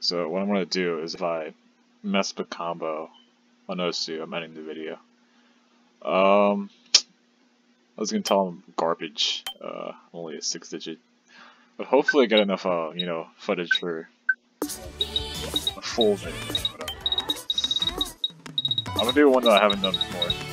So what I'm gonna do is if I mess up a combo on you. I'm ending the video. Um, I was gonna tell him garbage, uh, only a six digit. But hopefully I get enough, uh, you know, footage for a full video. I'm gonna do one that I haven't done before.